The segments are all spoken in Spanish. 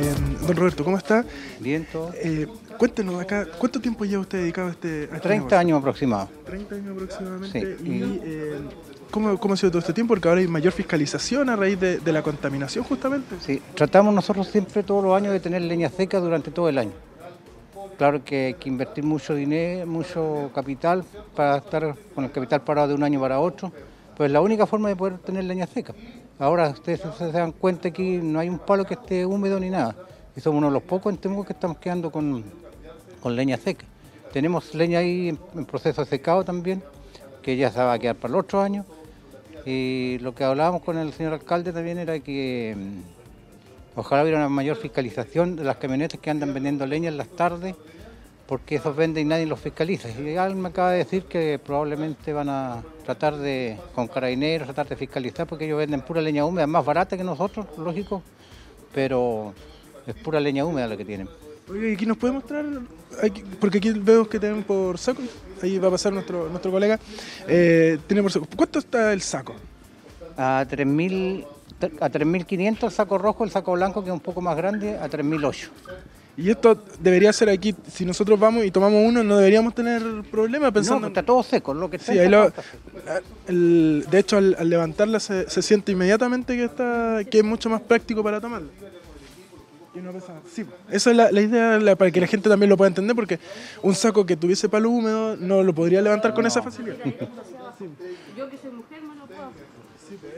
Eh, don Roberto, ¿cómo está? Bien, todo. Eh, cuéntenos acá, ¿cuánto tiempo lleva usted dedicado a este, a este 30 negocio? años aproximados. 30 años aproximadamente. Sí, ¿Y y- eh, ¿cómo, cómo ha sido todo este tiempo? Porque ahora hay mayor fiscalización a raíz de, de la contaminación justamente. Sí, tratamos nosotros siempre todos los años de tener leña seca durante todo el año. Claro que hay que invertir mucho dinero, mucho capital para estar con el capital parado de un año para otro, pues es la única forma de poder tener leña seca. Ahora ustedes se dan cuenta que no hay un palo que esté húmedo ni nada. Y somos uno de los pocos en Temuco que estamos quedando con, con leña seca. Tenemos leña ahí en, proceso de secado también, que ya se va a quedar para el otro año. Y lo que hablábamos con el señor alcalde también era que mm, ojalá hubiera una mayor fiscalización de las camionetas que andan vendiendo leña en las tardes, porque esos venden y nadie los fiscaliza. Y alguien me acaba de decir que probablemente van a tratar de, con carabineros, tratar de fiscalizar, porque ellos venden pura leña húmeda, más barata que nosotros, lógico, pero es pura leña húmeda la que tienen. Oye, ¿y aquí nos puede mostrar? Aquí- porque aquí veo que tienen por saco. Ahí va a pasar nuestro, nuestro colega. Eh, tiene por saco. ¿Cuánto está el saco? A 3.000 a 3.500 el saco rojo, el saco blanco que es un poco más grande, a 3.008. Y esto debería ser aquí, si nosotros vamos y tomamos uno, no deberíamos tener problema pensando... No, está todo seco, lo que está Sí, ahí lo- está seco. el- de hecho, al, al levantarla se, se siente inmediatamente que está que es mucho más práctico para tomarla. Y no pesa- sí, esa es la, la idea la- para que la gente también lo pueda entender, porque un saco que tuviese palo húmedo no lo podría levantar con esa facilidad. Yo que soy mujer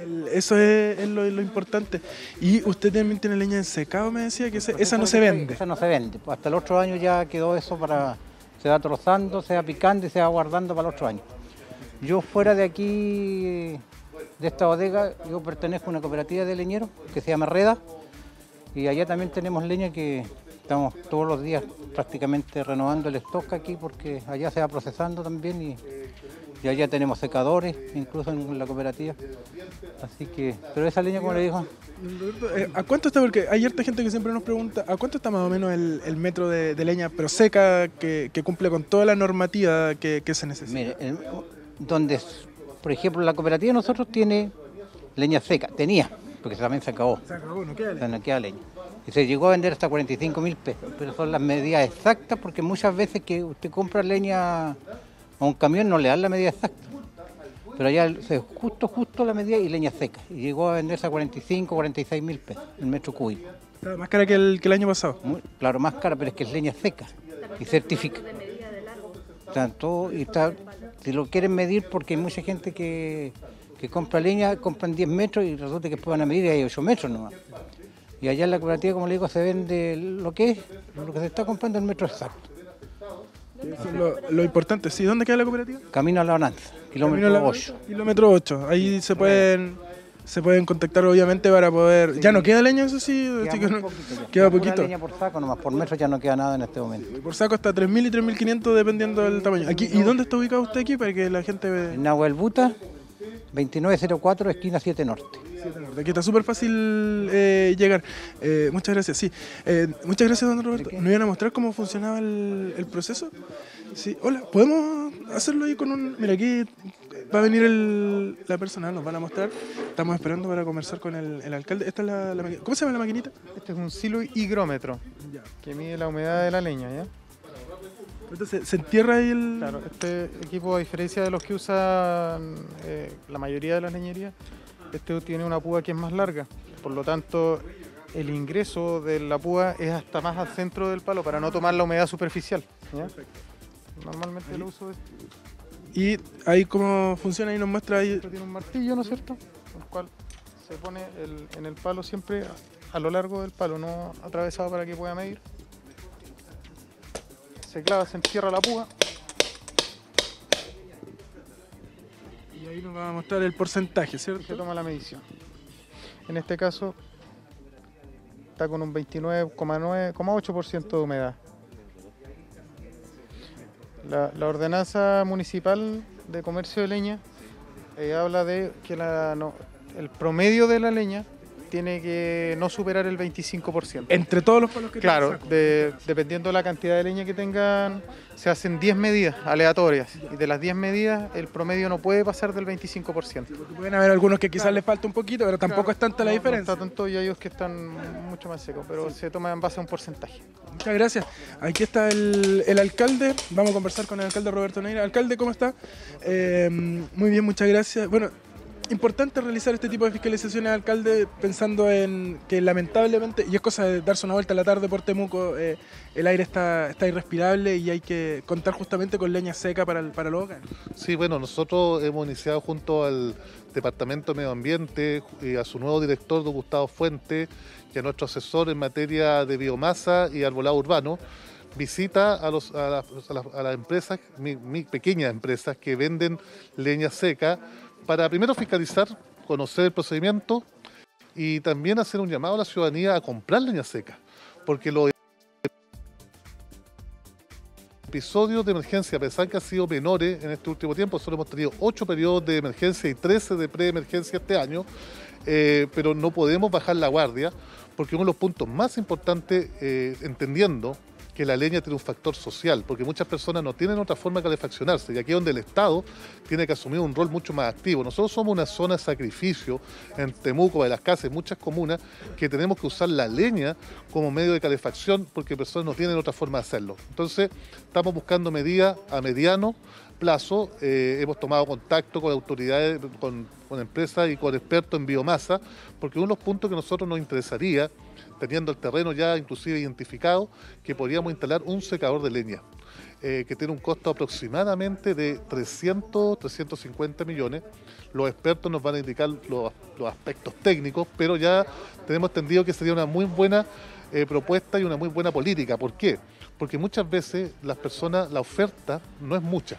El- eso es, es lo, lo importante. Y usted también tiene leña en secado, me decía, que esa no se vende. Esa no se vende. Pues hasta el otro año ya quedó eso para. Se va trozando, se va picando y se va guardando para el otro año. Yo fuera de aquí, de esta bodega, yo pertenezco a una cooperativa de leñeros que se llama Reda. Y allá también tenemos leña que estamos todos los días prácticamente renovando el stock aquí porque allá se va procesando también y, y allá tenemos secadores, incluso en la cooperativa. Así que, pero esa leña, como le dijo, eh, ¿A cuánto está? Porque hay harta gente que siempre nos pregunta, ¿a cuánto está más o menos el, el metro de, de leña, pero seca, que, que cumple con toda la normativa que, que se necesita? Mire, el- donde, por ejemplo, la cooperativa de nosotros tiene leña seca, tenía, porque también se acabó, Se acabó, no queda sea, no queda leña. Y se llegó a vender hasta 45 mil pesos, pero son las medidas exactas porque muchas veces que usted compra leña a un camión no le dan la medida exacta. Pero allá es justo, justo la medida y leña seca. Y llegó a venderse a 45, 46 mil pesos el metro cúbico. Está más cara que el, que el año pasado. Muy- claro, más cara, pero es que es leña seca y certifica. Tanto, y está, si lo quieren medir, porque hay mucha gente que, que compra leña, compran 10 metros y resulta que después van a medir y hay 8 metros nomás. Y allá en la cooperativa, como le digo, se vende lo que es, lo que se está comprando el metro exacto. Eso es lo, lo importante. Sí, ¿dónde queda la cooperativa? Camino a la Bonanza, kilómetro la- 8. Kilómetro 8. Ahí se pueden se pueden contactar obviamente para poder... Ya no queda leña, eso sí. así que no- queda poquito. leña por saco nomás, por metro ya no queda nada en este momento. Por saco hasta 3.000 y 3.500 dependiendo del tamaño. Aquí, ¿Y dónde está ubicado usted aquí para que la gente vea? En Nahuel Buta, 2904, esquina 7 Norte. De aquí está súper fácil eh, llegar. Eh, muchas gracias, sí. Eh, muchas gracias, don Roberto. ¿Nos iban a mostrar cómo funcionaba el, el proceso? Sí, hola, ¿podemos hacerlo ahí con un...? Mira, aquí va a venir el- la persona, nos van a mostrar. Estamos esperando para conversar con el, el alcalde. Esta es la, ¿Cómo se llama la maquinita? Este es un silo higrómetro que mide la humedad de la leña, ¿ya? Entonces, ¿se entierra ahí el...? Claro, este equipo, a diferencia de los que usan eh, la mayoría de las leñerías, este tiene una púa que es más larga. Por lo tanto, el ingreso de la púa es hasta más al centro del palo para no tomar la humedad superficial. ¿ya? Normalmente el uso es, Y ahí cómo funciona, ahí nos muestra ahí... tiene un martillo, ¿no es cierto? El cual se pone el- en el palo siempre a lo largo del palo, no atravesado para que pueda medir. Se clava, se entierra la púa ahí nos va a mostrar el porcentaje, y se ¿cierto? toma la medición. En este caso está con un 29,8% de humedad. La, la ordenanza municipal de comercio de leña eh, habla de que la, no- el promedio de la leña tiene que no superar el 25%. Entre todos los palos que Claro, de- dependiendo de la cantidad de leña que tengan, se hacen 10 medidas aleatorias. Y de las 10 medidas, el promedio no puede pasar del 25%. Porque pueden haber algunos que quizás les falta un poquito, pero tampoco Claro, es tanta la no- diferencia. No está tanto y hay otros que están mucho más secos, pero se toma en base a un porcentaje. Muchas gracias. Aquí está el, el alcalde. Vamos a conversar con el alcalde Roberto Neira. Alcalde, ¿cómo está? Eh, muy bien, muchas gracias. Bueno, importante realizar este tipo de fiscalizaciones, alcalde, pensando en que lamentablemente, y es cosa de darse una vuelta a la tarde por Temuco, eh, el aire está, irrespirable y hay que contar justamente con leña seca para, el- para los hogares. Sí, bueno, nosotros hemos iniciado junto al Departamento de Medio Ambiente y a su nuevo director, don Gustavo Fuente, y a nuestro asesor en materia de biomasa y arbolado urbano, visita a, los, a, las, a las- a las empresas, pequeñas empresas que venden leña seca, para primero fiscalizar, conocer el procedimiento y también hacer un llamado a la ciudadanía a comprar leña seca, porque los episodios de emergencia, a pesar que han sido menores en este último tiempo, solo hemos tenido 8 periodos de emergencia y 13 de preemergencia este año, eh, pero no podemos bajar la guardia, porque uno de los puntos más importantes, eh, entendiendo que la leña tiene un factor social, porque muchas personas no tienen otra forma de calefaccionarse, y aquí es donde el Estado tiene que asumir un rol mucho más activo. Nosotros somos una zona de sacrificio en Temuco, de las casas, en muchas comunas, que tenemos que usar la leña como medio de calefacción, porque personas no tienen otra forma de hacerlo. Entonces, estamos buscando medidas a mediano plazo. Eh, hemos tomado contacto con autoridades, con, empresas y con expertos en biomasa, porque uno de los puntos que a nosotros nos interesaría, teniendo el terreno ya inclusive identificado, que podríamos instalar un secador de leña. eh, que tiene un costo aproximadamente de 300, 350 millones. Los expertos nos van a indicar los, los aspectos técnicos, pero ya tenemos entendido que sería una muy buena eh, propuesta y una muy buena política. ¿Por qué? Porque muchas veces las personas, la oferta no es mucha.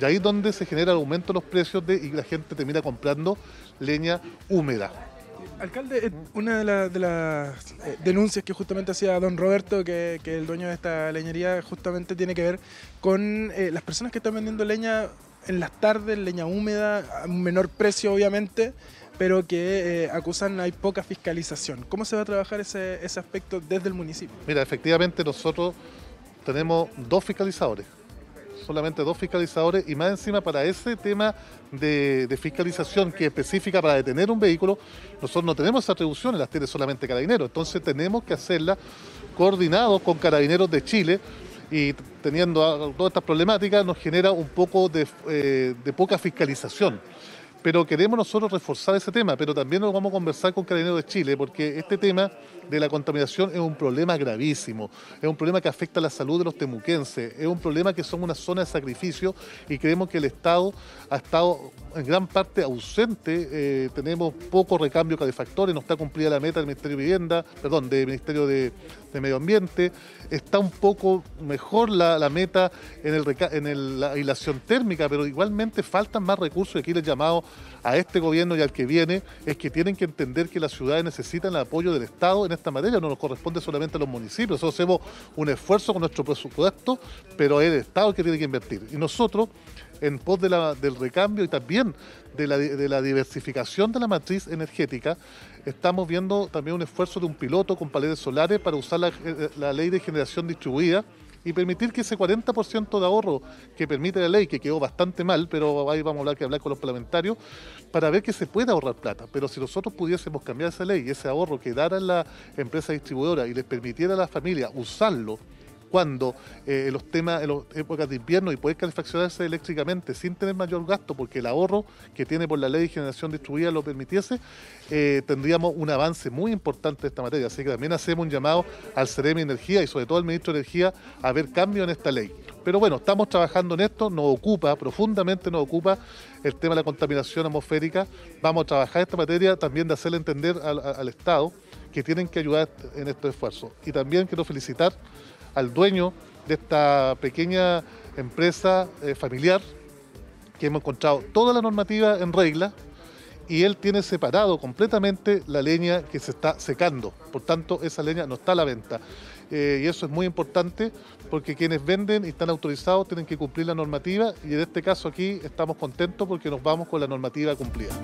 Y ahí es donde se genera el aumento de los precios de, y la gente termina comprando leña húmeda. Alcalde, eh, una de, la- de las eh, denuncias que justamente hacía don Roberto, que, que el dueño de esta leñería, justamente tiene que ver con eh, las personas que están vendiendo leña en las tardes, leña húmeda, a un menor precio obviamente, pero que eh, acusan hay poca fiscalización. ¿Cómo se va a trabajar ese, ese aspecto desde el municipio? Mira, efectivamente nosotros tenemos dos fiscalizadores, solamente dos fiscalizadores y más encima para ese tema de, fiscalización que es específica para detener un vehículo, nosotros no tenemos esas atribuciones, las tiene solamente Carabineros, entonces tenemos que hacerlas coordinados con Carabineros de Chile y teniendo todas estas problemáticas nos genera un poco de, eh, de poca fiscalización. Pero queremos nosotros reforzar ese tema, pero también nos vamos a conversar con Carabineros de Chile, porque este tema de la contaminación es un problema gravísimo, es un problema que afecta a la salud de los temuquenses, es un problema que son una zona de sacrificio y creemos que el Estado ha estado en gran parte ausente, eh, tenemos poco recambio calefactores, no está cumplida la meta del Ministerio de Vivienda, perdón, del Ministerio de, Medio Ambiente, está un poco mejor la, la meta en, el, en el- la aislación térmica, pero igualmente faltan más recursos y aquí les llamado a este gobierno y al que viene es que tienen que entender que las ciudades necesitan el apoyo del Estado en esta materia, no nos corresponde solamente a los municipios, nosotros hacemos un esfuerzo con nuestro presupuesto, pero es el Estado el que tiene que invertir. Y nosotros, en pos del recambio y también de la, diversificación de la matriz energética, estamos viendo también un esfuerzo de un piloto con paneles solares para usar la, eh, ley de generación distribuida y permitir que ese 40% de ahorro que permite la ley, que quedó bastante mal, pero ahí vamos a hablar que hablar con los parlamentarios, para ver que se puede ahorrar plata. Pero si nosotros pudiésemos cambiar esa ley y ese ahorro quedara en la empresa distribuidora y les permitiera a la familia usarlo cuando eh, los temas, en las épocas de invierno y poder calefaccionarse eléctricamente sin tener mayor gasto, porque el ahorro que tiene por la ley de generación distribuida lo permitiese, eh, tendríamos un avance muy importante en esta materia. Así que también hacemos un llamado al CEREMI Energía y sobre todo al Ministro de Energía a ver cambio en esta ley. Pero bueno, estamos trabajando en esto, nos ocupa, profundamente nos ocupa el tema de la contaminación atmosférica. Vamos a trabajar esta materia también de hacerle entender al, al Estado que tienen que ayudar en estos esfuerzos. Y también quiero felicitar al dueño de esta pequeña empresa eh, familiar, que hemos encontrado toda la normativa en regla y él tiene separado completamente la leña que se está secando. Por tanto, esa leña no está a la venta. Eh, y eso es muy importante porque quienes venden y están autorizados tienen que cumplir la normativa y en este caso aquí estamos contentos porque nos vamos con la normativa cumplida.